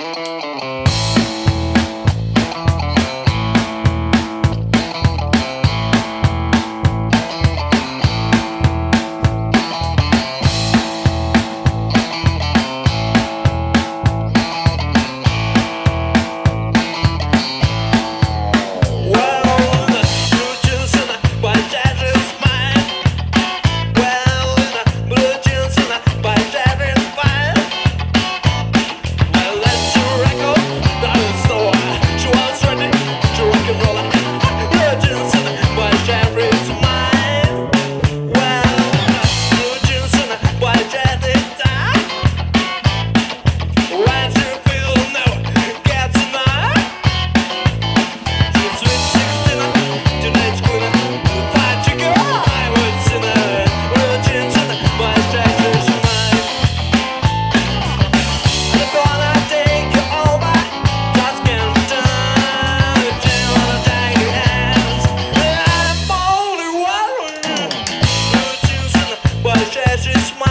Música treasures.